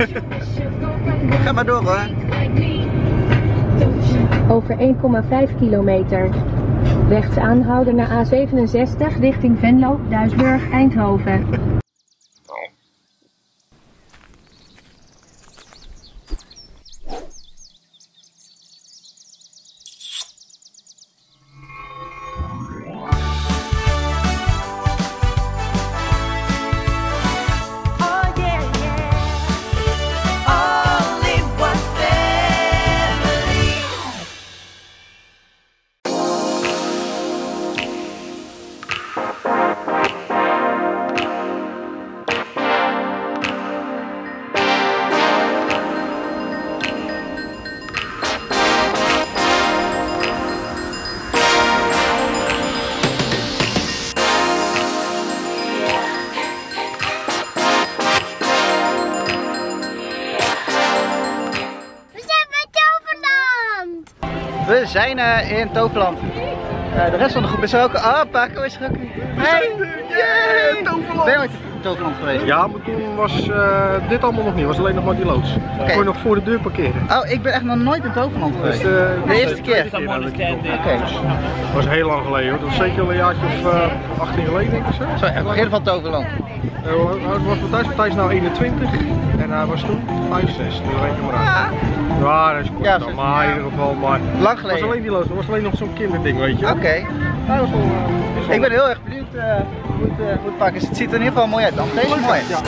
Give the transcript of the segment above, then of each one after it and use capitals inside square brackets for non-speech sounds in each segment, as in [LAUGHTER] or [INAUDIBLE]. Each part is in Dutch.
[LAUGHS] Ga maar door hoor. Over 1,5 kilometer. Rechts aanhouden naar A67 richting Venlo, Duisburg, Eindhoven. Zijn eh, in Toverland. Eh, de rest van de groep is er ook. Ah, Paco is er ook. Hey! Yay! Toverland. Ben je ooit in Toverland geweest? Ja, maar toen was eh, dit allemaal nog niet. was alleen nog maar die loods. Kon je nog voor de deur parkeren. Oh, ik ben echt nog nooit in Toverland geweest. de, De eerste keer. dat ik. Oké. Was heel lang geleden hoor. Dat is zeker al een jaartje of eh 18 geleden denk ik zo. Zo, ik begin van Toverland. Eh, hoe oud was Matthijs? Matthijs is nou 21 en hij was toen 5, 6. Toen reken maar uit. Ja, dat is kort Ja, dan, maar in ieder geval. Maar Lang het was geleden. alleen die was alleen nog zo'n kinderding weet je. Oké. Eh. Ik ben heel erg benieuwd eh, hoe, het, eh, hoe het pak is. Het ziet er in ieder geval mooi uit dan. Deze is mooi. Ja.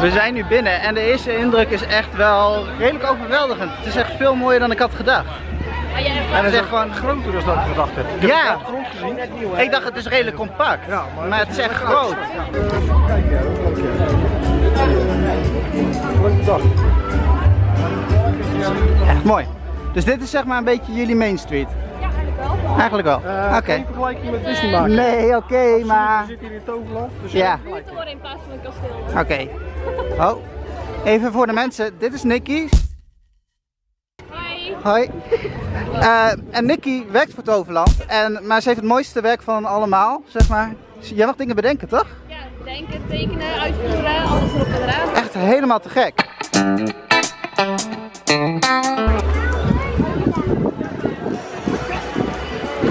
We zijn nu binnen en de eerste indruk is echt wel redelijk overweldigend. Het is echt veel mooier dan ik had gedacht. En het is echt gewoon groter dan dat ik gedacht heb. Ik heb Ja. het op de grond gezien. Ik dacht het is redelijk compact, Ja, maar het is echt groot. Echt mooi. Dus dit is zeg maar een beetje jullie Main Street. Ja, eigenlijk wel. Eigenlijk wel. Eh, Oké. Geen vergelijking met Disney maken. Nee, oké, maar. We zitten hier in Toverland. Dus Ja. In plaats van een kasteel. Oké. Oh. Even voor de mensen. Dit is Nicky. Hi. Hoi. Eh, en Nicky werkt voor Toverland. En, maar ze heeft het mooiste werk van allemaal, zeg maar. Jij mag dingen bedenken, toch? Ja, denken, tekenen, uitvoeren, alles erop en eraan. Echt helemaal te gek.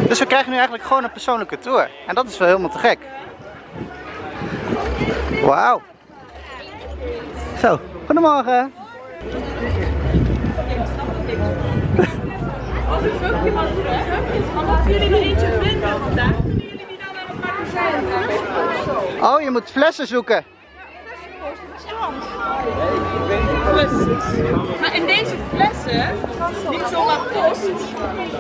Dus we krijgen nu eigenlijk gewoon een persoonlijke tour. En dat is wel helemaal te gek. Wauw. Zo, goedemorgen. Als jullie er eentje vinden vandaag, kunnen jullie die dan aan het magazijn Oh, je moet flessen zoeken. Precies. Maar in deze flessen, niet zomaar post,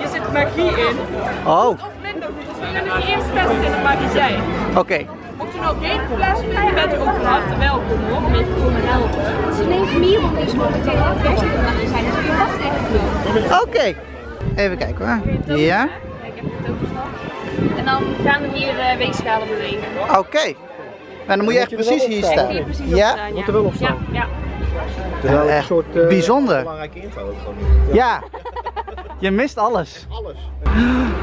je zit magie in. Oh, Of minder goed, dus we kunnen die eerst testen in het magazijn. oké. Mocht u nou geen fles vinden, bent u ook van harte welkom hoor, om even te komen helpen. Ze neemt Miron is momenteel aan het in het zijn, dus je vast echt doen. Oké. Even kijken hoor. Ja, Ik heb het ook. En dan gaan we hier uh, weegschalen bewegen. oké. En dan moet je echt precies hier staan. Ja? Moet er wel op Ja, staan. ja. Echt een soort, eh, bijzonder. belangrijke info ook gewoon. Ja. Je mist alles. Alles.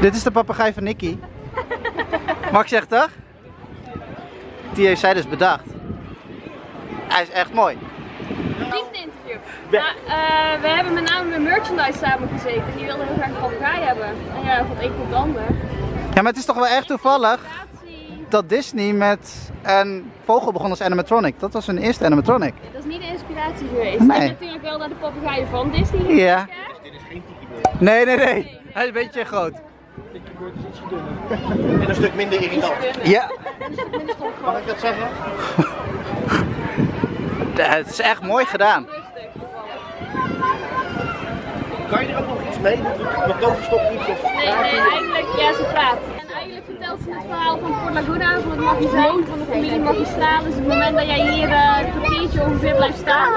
Dit is de papegaai van Nicky. Max zegt toch? Die heeft zij dus bedacht. Hij is echt mooi. Nou, eh, we hebben met name met merchandise samen gezeten. Die wilden heel graag een papegaai hebben. En ja, van het een het ander. Ja, maar het is toch wel echt toevallig dat Disney met een vogel begon als animatronic. Dat was hun eerste animatronic. Dat is niet de inspiratie geweest. Nee. Natuurlijk wel naar de papegaaien van Disney Ja. gekeken. Nee, nee, nee. Hij is een beetje groot. [LAUGHS] En een stuk minder irritant. Ja. Mag ik dat zeggen? [LAUGHS] Het is echt mooi gedaan. Kan je er ook nog iets mee? Met toverstok iets of Nee, nee, eigenlijk, ja, ze praat. En eigenlijk vertelt ze het verhaal van Port Laguna, van het magazijn, van de familie Magistraal. Dus op het moment dat jij hier eh, een kwartiertje ongeveer blijft staan,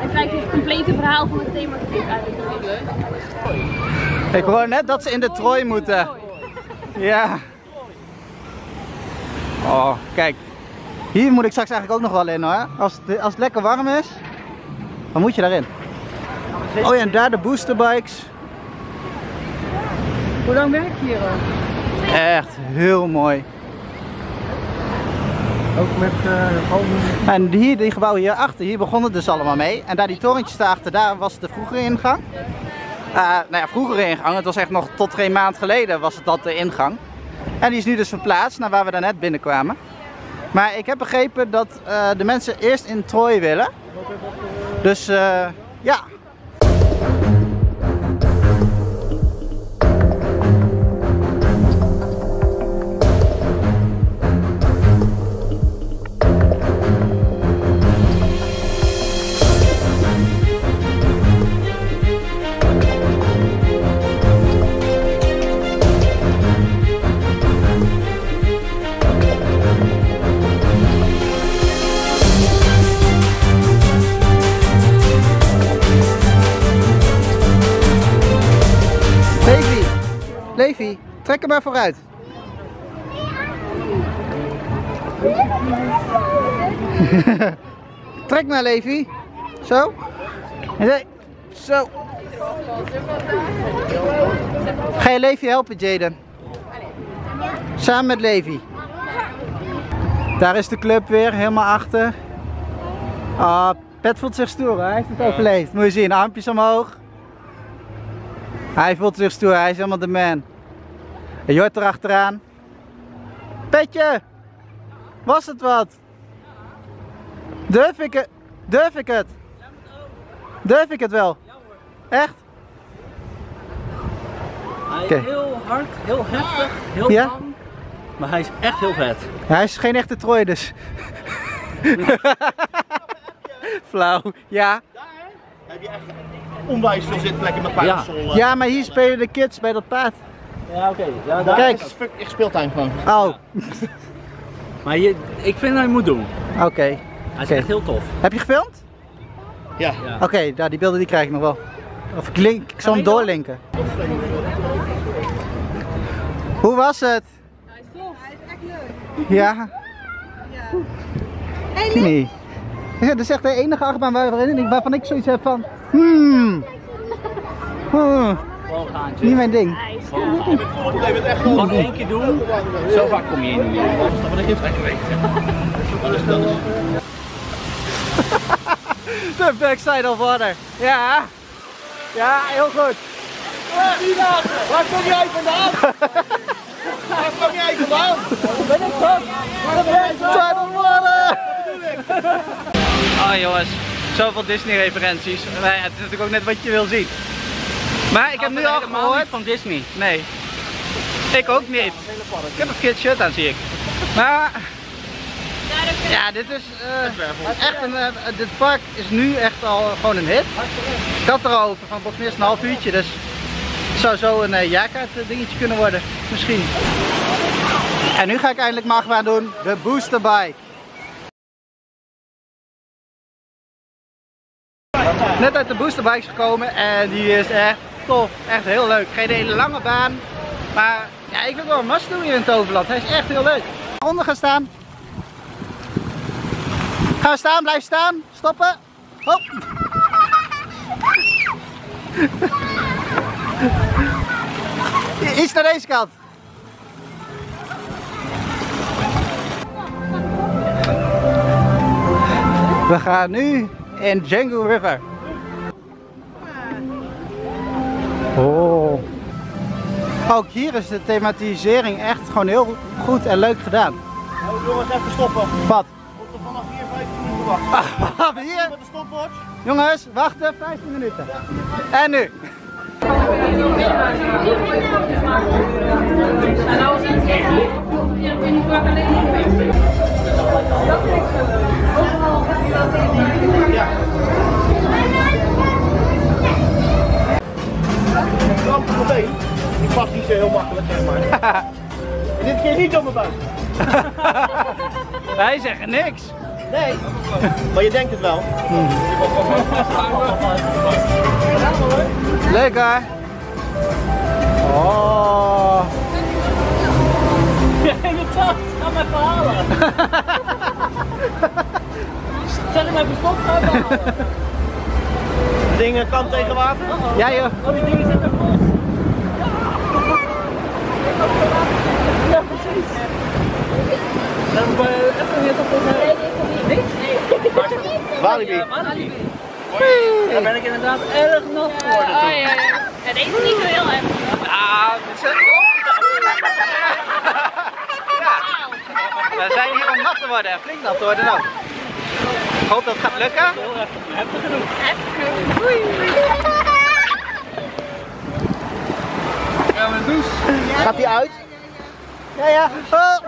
dan krijg je het complete verhaal van het themagebied eigenlijk. Heel leuk. Ik hoor net dat ze in de trooi moeten. Ja. Oh, kijk. Hier moet ik straks eigenlijk ook nog wel in hoor. Als het, als het lekker warm is, dan moet je daarin. Oh ja, en daar de boosterbikes. Hoe lang werk je hier al? Echt heel mooi. Ook met gewoon En hier, die gebouwen hierachter, hier begon het dus allemaal mee. En daar die torentjes daarachter, daar was de vroegere ingang. Eh nou ja, vroegere ingang, het was echt nog tot geen maand geleden was het dat de ingang. En die is nu dus verplaatst naar waar we daarnet binnenkwamen. Maar ik heb begrepen dat eh, de mensen eerst in Troy willen. Dus ja. Trek hem maar vooruit. [LAUGHS] trek maar Levi. Zo. Zo. Ga je Levi helpen, Jaden? Samen met Levi. Daar is de club weer, helemaal achter. Ah, Pet voelt zich stoer, hij heeft het overleefd. Moet je zien, armpjes omhoog. Hij voelt zich stoer, hij is helemaal de man. En Jort erachteraan. Petje! Was het wat? Durf ik het? Durf ik het? Durf ik het wel? Echt? Hij Oké. is heel hard, heel heftig, heel Ja? bang. Maar hij is echt heel vet. Hij is geen echte Troy dus. [LAUGHS] Flauw, ja. Heb je echt onwijs veel zitplekken met Ja. parasol. Ja, maar hier spelen de kids bij dat paard. Ja, oké. Ja, daar Kijk. Is echt speeltuin gewoon. Oh, Maar je, ik vind dat je moet doen. oké. Hij is echt heel tof. Heb je gefilmd? Ja. Ja. Oké, nou, die beelden die krijg ik nog wel. Of ik, link, ik zal hem doorlinken. Hoe was het? Hij is tof. Hij is echt leuk. Ja. Nee. Ja, dat is echt de enige achtbaan waarin ik, waarvan ik zoiets heb van... Hmm. [LAUGHS] hmm. Niet mijn ding. Gewoon één keer doen. Zo vaak kom je hier niet meer. Dat is wat ik even [LAUGHS] De backside of water. Ja. Ja, heel goed. Waar kom jij vandaan? Waar kom jij vandaan? Side of water. Oh jongens, zoveel Disney referenties. Het is natuurlijk ook net wat je wil zien. Maar ik heb nu al gehoord... van Disney. Nee. Ik ook niet. Ik heb een verkeerd shirt aan, zie ik. Maar... Ja, dit is eh, echt een... eh, dit park is nu echt al gewoon een hit. Ik had erover van volgens mij is een half uurtje, dus... Het zou zo een uh, jaarkaart dingetje kunnen worden, misschien. En nu ga ik eindelijk maar gaan doen, de booster bike. Net uit de boosterbikes gekomen en die is echt tof. Echt heel leuk. Geen hele lange baan. Maar ja, ik het wel een must doen hier in het Overland. Hij is echt heel leuk. Onder gaan staan. Gaan staan, blijf staan. Stoppen. Hop. Iets naar deze kant. We gaan nu in Django River. Oh. Ook hier is de thematisering echt gewoon heel goed en leuk gedaan. Oh, jongens, even stoppen. Wat? Moet er vanaf hier 15 minuten wachten. Wat hier? Met de stopwatch. Jongens, wachten 15 minuten. En nu? Ramp op mijn been. Die past niet zo heel makkelijk, zeg maar. [LAUGHS] En dit keer niet op mijn buik. [LAUGHS] Wij zeggen niks. Nee. Maar je denkt het wel. Leuk hè? Oh. Ja, in de tas. Ga maar even halen. [LAUGHS] Zeg hem even stop, ga even halen. Dingen kan tegen water. Ja joh. Oh, die dingen zitten vast. Ja, precies. En we even weer op een... Nee, nee. Walibi. Walibi. Daar ben ik inderdaad erg nat geworden Oh ja, ja. Het is niet zo heel erg. Ah, we zijn... Ja, we zijn hier om nat te worden, flink nat te worden ook. Ik hoop dat het gaat lukken. Heel erg heftig genoeg. Gaan we een douche? Gaat hij uit? Ja, ja. Oh.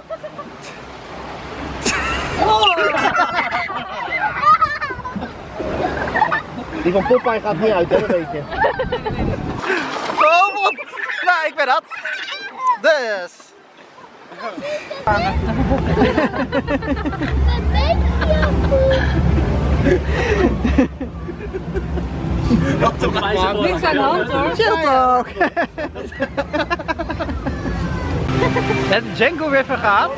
Die van Popeye gaat niet uit, hè, dat weet je. Oh, op. Nou, ik ben dat. Dus. [LAUGHS] Niks aan de hand hoor. Chill toch. We hebben Django River gehad.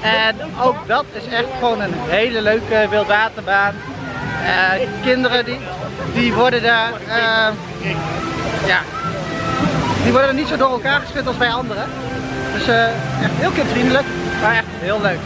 En ook dat is echt gewoon een hele leuke wildwaterbaan. Eh, kinderen die, die worden daar, eh, ja, die worden er niet zo door elkaar geschud als bij anderen. Dus eh, echt heel kindvriendelijk, maar echt heel leuk.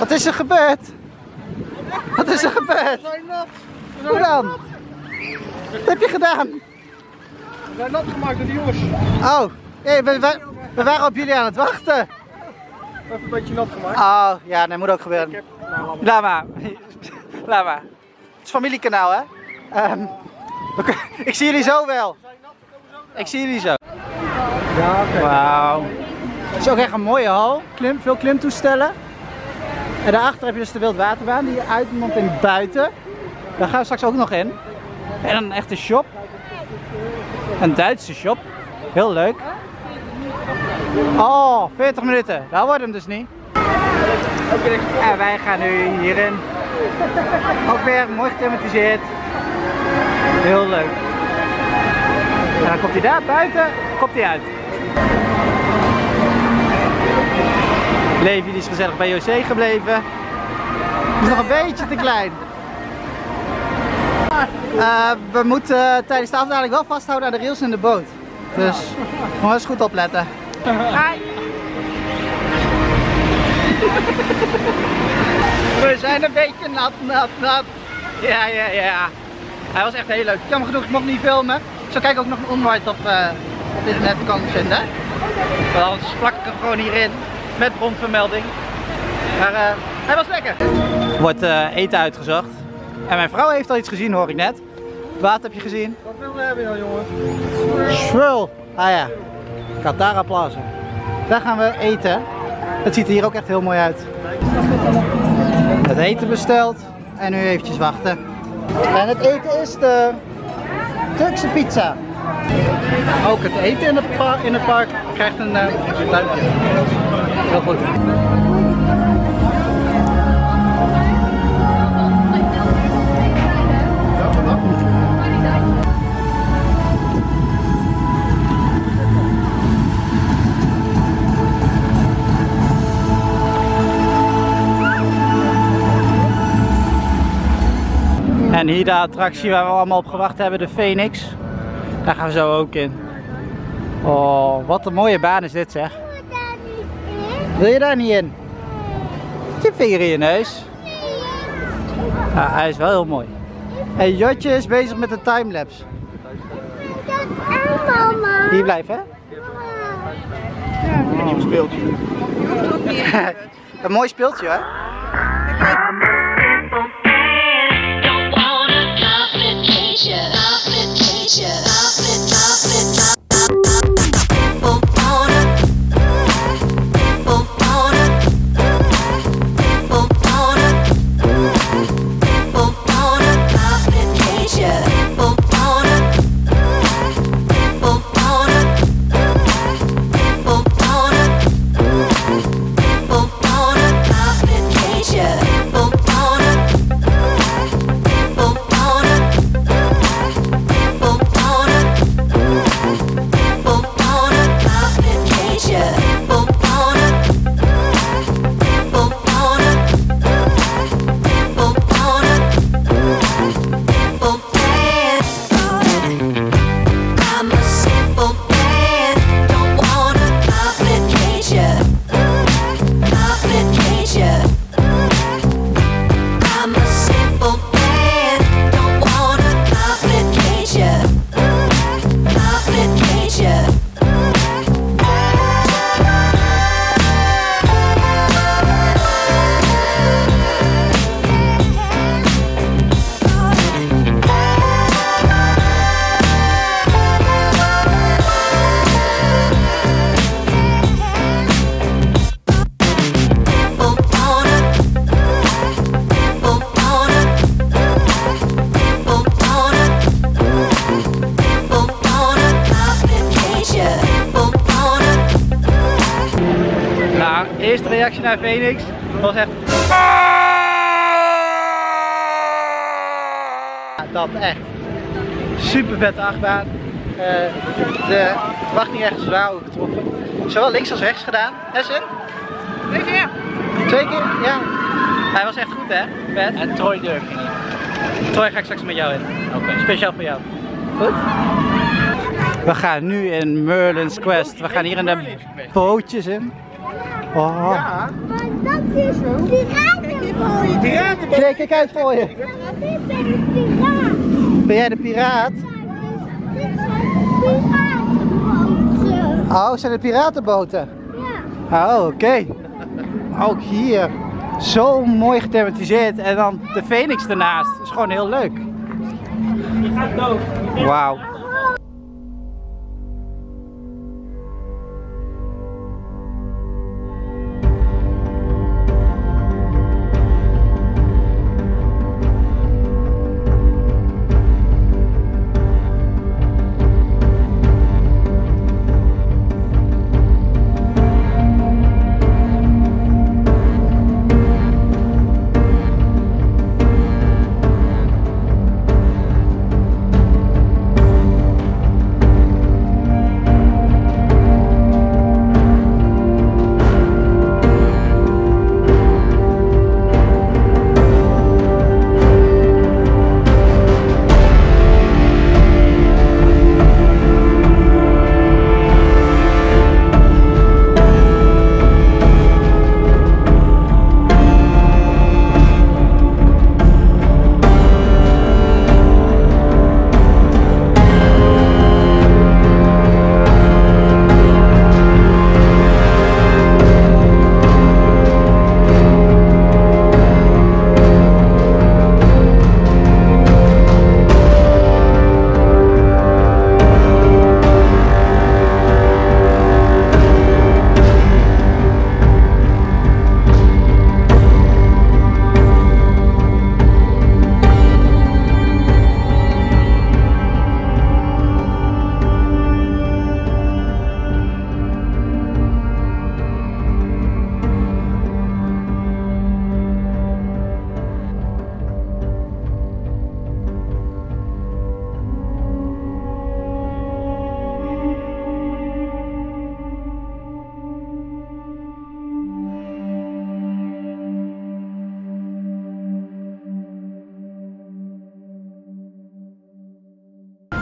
Wat is er gebeurd? Wat is er gebeurd? Hoe dan? Wat heb je gedaan? We zijn nat gemaakt door die jongens. Oh, hey, we, we, we waren op jullie aan het wachten. Even een beetje nat gemaakt. Oh, ja, dat moet ook gebeuren. Heb, nou, laat maar. Laat maar. Laat maar. Het is familiekanaal, hè? Oké, ik zie jullie zo wel. Ik zie jullie zo. Ja, oké. Wauw. Het is ook echt een mooie hal. Klim, veel klimtoestellen. En daarachter heb je dus de wildwaterbaan die uitmondt in buiten. Daar gaan we straks ook nog in. En dan een echte shop. Een Duitse shop. Heel leuk. Oh, 40 minuten. Dat wordt hem dus niet. En wij gaan nu hierin. Ook weer mooi gethematiseerd. Heel leuk. En dan komt hij daar buiten, komt hij uit. Levi is gezellig bij JC gebleven. Is nog een beetje te klein. Eh, we moeten tijdens de afdaling wel vasthouden aan de rails in de boot. Dus eens goed opletten. Hi. [LAUGHS] We zijn een beetje nat, nat, nat. Ja, ja, ja. Hij was echt heel leuk. Jammer genoeg, ik mocht niet filmen. Ik zou kijken of ik nog een onride op, eh, op internet kan vinden. Want anders plak ik hem gewoon hierin met bronvermelding. Maar eh, hij was lekker. Er wordt eh, eten uitgezocht. En mijn vrouw heeft al iets gezien, hoor ik net. Wat heb je gezien? Wat wil we hebben nou, jongen? Swirl. Ah ja, Katara Plaza. Daar gaan we eten. Het ziet er hier ook echt heel mooi uit. Het eten besteld en nu eventjes wachten. En het eten is de Turkse pizza. Ook het eten in het, par- in het park krijgt een eh, duimpje. Heel goed. En hier de attractie waar we allemaal op gewacht hebben, de Phoenix. Daar gaan we zo ook in. Oh, wat een mooie baan is dit zeg. Wil je daar niet in? Je vinger in je neus. Ja, hij is wel heel mooi. En Jotje is bezig met de timelapse. mama. Hier blijven hè? Een nieuw speeltje. [LAUGHS] een mooi speeltje hè? Super vette achtbaan. Eh, de verwachting echt zwaar overgetroffen. Zowel links als rechts gedaan. Hessen? Twee keer. Twee keer? Ja. Hij was echt goed hè? Vet. En Troy durf je niet. Troy ga ik straks met jou in. Oké. Speciaal voor jou. Goed? We gaan nu in Merlin's Quest. We gaan hier in de bootjes in. Oh. Ja, Maar dat is piratenboot. piratenboot. Kijk, kijk uit voor je. Ik ben een piraat. Ben jij de piraat? Dit zijn piratenboten. Oh, zijn het piratenboten? Ja. Oh, oké. Ook hier. Zo mooi gethematiseerd. En dan de Phoenix ernaast. Dat is gewoon heel leuk. Wauw.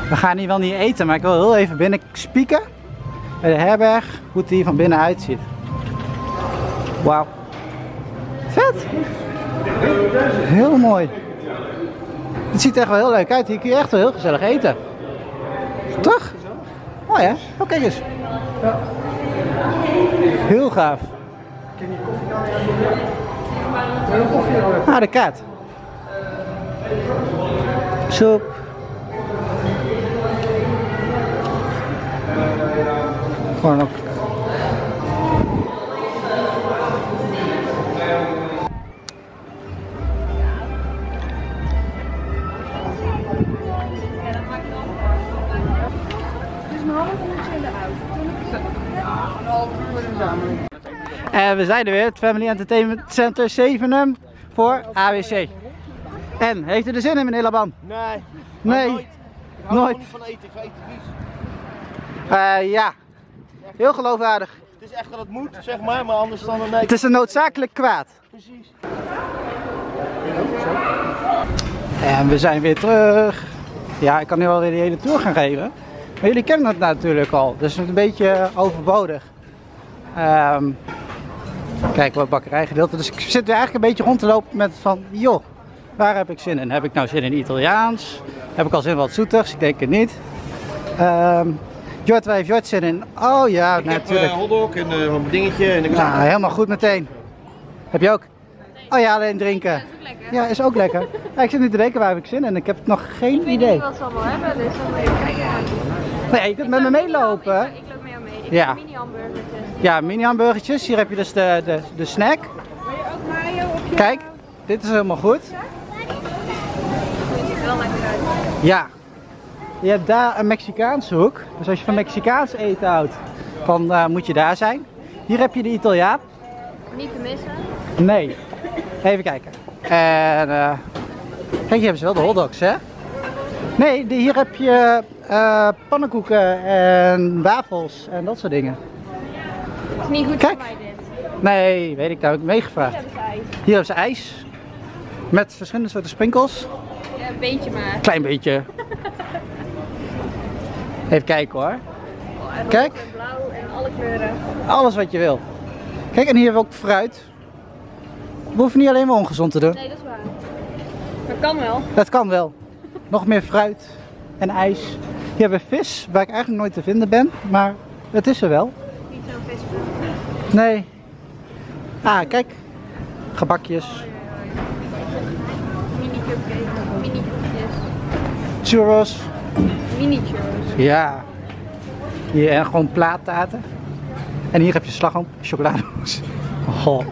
We gaan hier wel niet eten, maar ik wil heel even binnen spieken. Bij de herberg, hoe het hier van binnen uitziet. Wauw. Vet. Heel mooi. Het ziet er echt wel heel leuk uit. Hier kun je echt wel heel gezellig eten. Toch? Mooi hè? Oh kijk eens. Heel gaaf. Ah, de kaart. Soep. Gewoon ook. En we zijn er weer, het Family Entertainment Center Zevenum voor AWC. En, heeft u er zin in meneer Laban? Nee. Nee. Nooit. Ik hou Nooit. van eten. Ik eten vies. Eh, ja, heel geloofwaardig. Het is echt dat het moet, zeg maar, maar anders dan een nee. Het is een noodzakelijk kwaad. Precies. En we zijn weer terug. Ja, ik kan nu wel weer de hele tour gaan geven. Maar jullie kennen het natuurlijk al, dus het is een beetje overbodig. Ehm, kijk, wat bakkerijgedeelte. Dus ik zit er eigenlijk een beetje rond te lopen met van, joh, waar heb ik zin in? Heb ik nou zin in Italiaans? Heb ik al zin in wat zoetigs? Ik denk het niet. Ehm Jort, waar heeft Jort zin in? Oh ja, Ik heb natuurlijk. eh, hotdog en eh, een dingetje en ik Nou, helemaal goed meteen. Heb je ook? Oh ja, alleen drinken. Ja, is ook lekker. Ja, ik zit nu te denken waar heb ik zin in en ik heb nog geen idee. wat ze allemaal hebben, dus dan moet je even kijken. Nee, je kunt met me meelopen. Ik loop met jou mee. Ik Ja. heb mini hamburgertjes. Ja, mini hamburgertjes. Hier heb je dus de, de, de snack. Kijk, dit is helemaal goed. Ziet er wel lekker uit. Ja. Je hebt daar een Mexicaanse hoek. Dus als je van Mexicaans eten houdt, dan eh, moet je daar zijn. Hier heb je de Italiaan. Niet te missen. Nee. Even kijken. En eh kijk, hier hebben ze wel de hotdogs, hè? Nee, hier heb je eh, pannenkoeken en wafels en dat soort dingen. Het is niet goed Kijk. voor mij dit. Nee, weet ik, daar heb ik meegevraagd. Hier hebben ze ijs. Hier hebben ze ijs. Met verschillende soorten sprinkels. Ja, een beetje maar. Klein beetje. [LAUGHS] Even kijken hoor. Oh, en Kijk. blauw en alle kleuren. Alles wat je wil. Kijk, en hier hebben we ook fruit. We hoeven niet alleen maar ongezond te doen. Nee, dat is waar. Dat kan wel. Dat kan wel. Nog meer fruit en ijs. Hier hebben we vis, waar ik eigenlijk nooit te vinden ben. Maar het is er wel. Niet zo'n vis. Nee. Ah, kijk. Gebakjes. Mini cupcake, mini koekjes, Churros. Mini churros. Ja. Hier en gewoon plaattaarten. En hier heb je slagroom, chocoladehoes. [LAUGHS] Oh.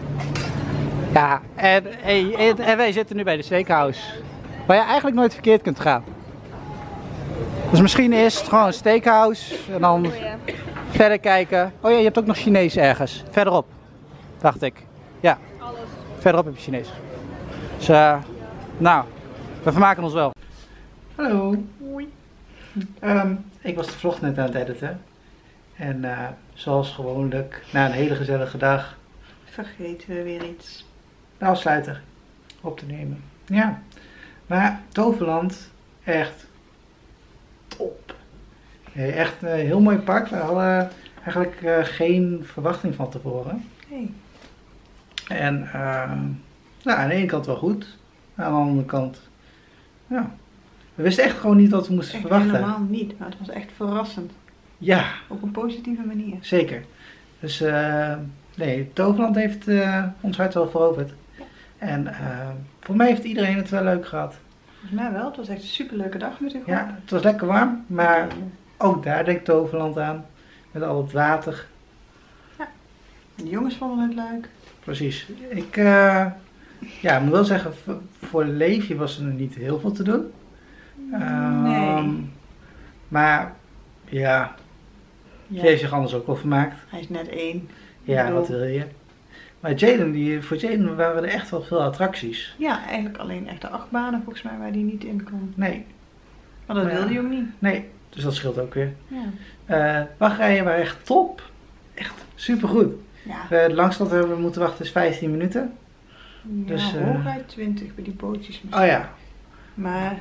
Ja, en, hey, en, en wij zitten nu bij de steakhouse. Waar je eigenlijk nooit verkeerd kunt gaan. Dus misschien eerst gewoon een steakhouse en dan Oh ja. verder kijken. Oh ja, je hebt ook nog Chinees ergens. Verderop, dacht ik. Ja, Alles. verderop heb je Chinees. Dus eh, nou, we vermaken ons wel. Hallo. Hoi. Ehm, ik was de vlog net aan het editen. En eh, zoals gewoonlijk, na een hele gezellige dag, Vergeten we weer iets. de afsluiter op te nemen. Ja, maar Toverland, echt top. Nee, echt een heel mooi park. We hadden eigenlijk eh, geen verwachting van tevoren. Nee. En eh, nou, aan de ene kant wel goed, aan de andere kant, ja. We wisten echt gewoon niet wat we moesten Echt verwachten. helemaal niet, maar het was echt verrassend. Ja, Op een positieve manier. zeker. Dus eh, nee, Toverland heeft eh, ons hart wel veroverd. En eh, voor mij heeft iedereen het wel leuk gehad. Volgens mij wel. Het was echt een superleuke dag met u. Ja, het was lekker warm, maar ook daar denkt Toverland aan. Met al het water. De jongens vonden het leuk. Precies. Ik ja, moet wel zeggen, voor Leefje was er niet heel veel te doen. Ehm, Nee. Maar ja, Ja. die heeft zich anders ook wel vermaakt. Hij is net één. Ja, bedoel- wat wil je? Maar Jaden, die, voor Jaden waren er echt wel veel attracties. Ja, eigenlijk alleen echt de achtbanen volgens mij waar hij niet in kon. Nee, Maar dat wilde hij ook niet. nee, dus dat scheelt ook weer. Ja. Wachtrijen waren echt top. Echt supergoed. Ja, Uh, het langst dat we hebben moeten wachten is 15 minuten. ja Dus, eh, hooguit 20 bij die bootjes misschien. Oh ja, Maar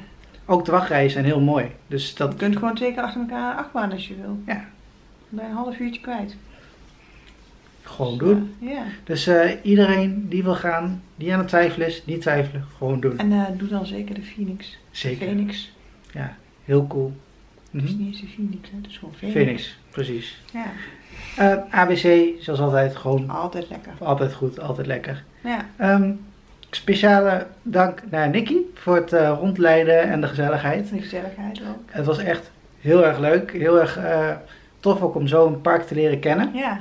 ook de wachtrijen zijn heel mooi. Dus dat, je kunt gewoon twee keer achter elkaar achtbaan als je wil. Ja. Dan ben je een half uurtje kwijt. gewoon doen. Ja. Dus eh, iedereen die wil gaan, die aan het twijfelen is, niet twijfelen, gewoon doen. En eh, doe dan zeker de Phoenix. Zeker. Phoenix. Heel cool. Het is Mhm. niet eens de Phoenix, hè. het is gewoon Phoenix. Phoenix, precies. Ja, Eh, ABC, zoals altijd, gewoon altijd lekker. altijd goed, altijd lekker. Ja, Ehm, speciale dank naar Nicky voor het eh, rondleiden en de gezelligheid. de gezelligheid ook. Het was echt heel erg leuk, heel erg eh, tof ook om zo een park te leren kennen. Ja,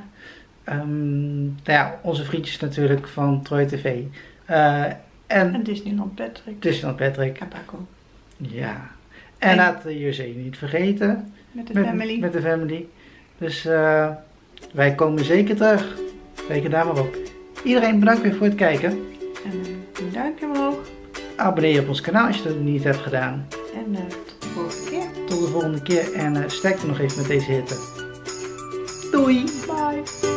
Ehm, nou ja, onze vriendjes natuurlijk van Troy TV. Eh, en en Disneyland Patrick. Disneyland Patrick. En Paco. Ja. En En- laat de niet vergeten. Met de met, family. Met de family. Dus wij komen zeker terug. Reken daar maar op. Iedereen bedankt weer voor het kijken. En een duimpje omhoog. Abonneer je op ons kanaal als je dat niet hebt gedaan. En eh, tot de volgende keer. Tot de volgende keer en uh, sterkte nog even met deze hitte. Doei! Bye.